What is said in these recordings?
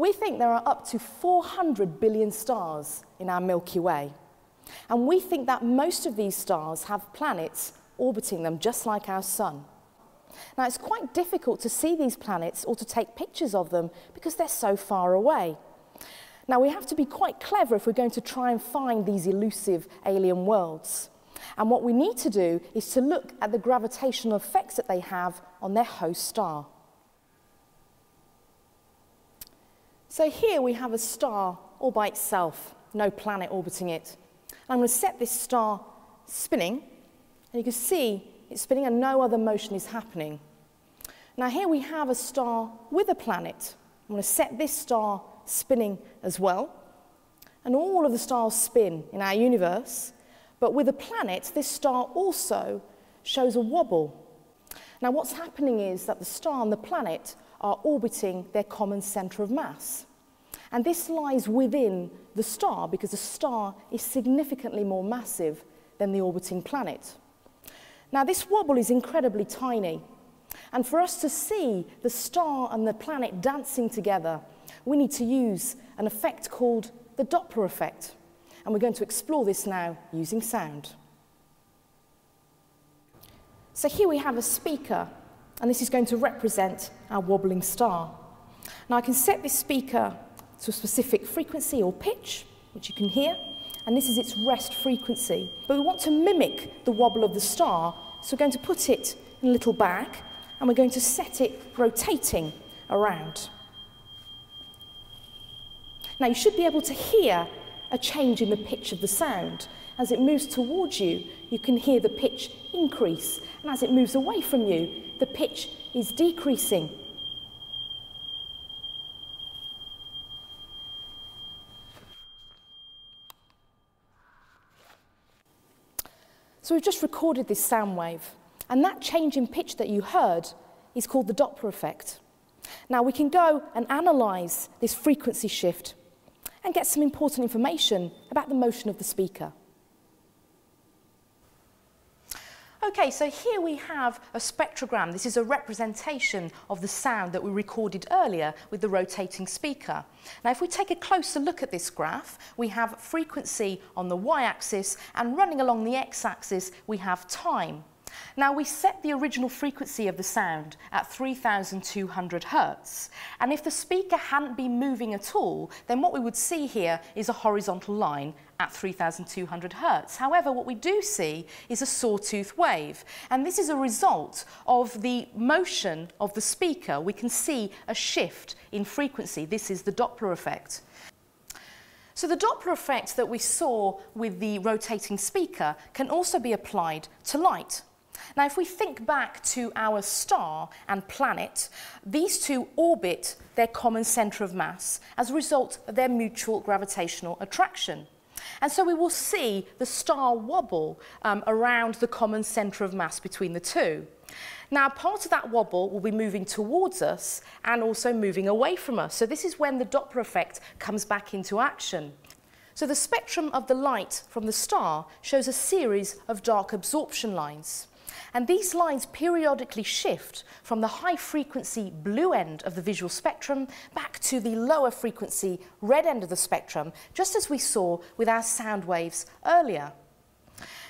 We think there are up to 400 billion stars in our Milky Way. And we think that most of these stars have planets orbiting them just like our sun. Now, it's quite difficult to see these planets or to take pictures of them because they're so far away. Now, we have to be quite clever if we're going to try and find these elusive alien worlds. And what we need to do is to look at the gravitational effects that they have on their host star. So here we have a star all by itself, no planet orbiting it. I'm going to set this star spinning, and you can see it's spinning and no other motion is happening. Now here we have a star with a planet. I'm going to set this star spinning as well. And all of the stars spin in our universe. But with a planet, this star also shows a wobble. Now what's happening is that the star and the planet are orbiting their common center of mass. And this lies within the star because the star is significantly more massive than the orbiting planet. Now, this wobble is incredibly tiny. And for us to see the star and the planet dancing together, we need to use an effect called the Doppler effect. And we're going to explore this now using sound. So here we have a speaker, and this is going to represent our wobbling star. Now I can set this speaker to a specific frequency or pitch, which you can hear, and this is its rest frequency. But we want to mimic the wobble of the star, so we're going to put it in a little bag, and we're going to set it rotating around. Now you should be able to hear a change in the pitch of the sound. As it moves towards you, you can hear the pitch increase, and as it moves away from you, the pitch is decreasing. So we've just recorded this sound wave, and that change in pitch that you heard is called the Doppler effect. Now we can go and analyze this frequency shift and get some important information about the motion of the speaker. Okay, so here we have a spectrogram. This is a representation of the sound that we recorded earlier with the rotating speaker. Now, if we take a closer look at this graph, we have frequency on the y-axis, and running along the x-axis, we have time. Now we set the original frequency of the sound at 3200 hertz and if the speaker hadn't been moving at all then what we would see here is a horizontal line at 3200 hertz. However, what we do see is a sawtooth wave and this is a result of the motion of the speaker. We can see a shift in frequency. This is the Doppler effect. So the Doppler effect that we saw with the rotating speaker can also be applied to light. Now, if we think back to our star and planet, these two orbit their common centre of mass as a result of their mutual gravitational attraction. And so we will see the star wobble um, around the common centre of mass between the two. Now, part of that wobble will be moving towards us and also moving away from us. So this is when the Doppler effect comes back into action. So the spectrum of the light from the star shows a series of dark absorption lines. And these lines periodically shift from the high frequency blue end of the visual spectrum back to the lower frequency red end of the spectrum, just as we saw with our sound waves earlier.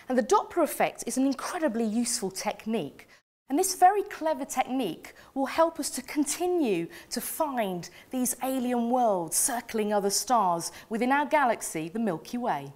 And the Doppler effect is an incredibly useful technique. And this very clever technique will help us to continue to find these alien worlds circling other stars within our galaxy, the Milky Way.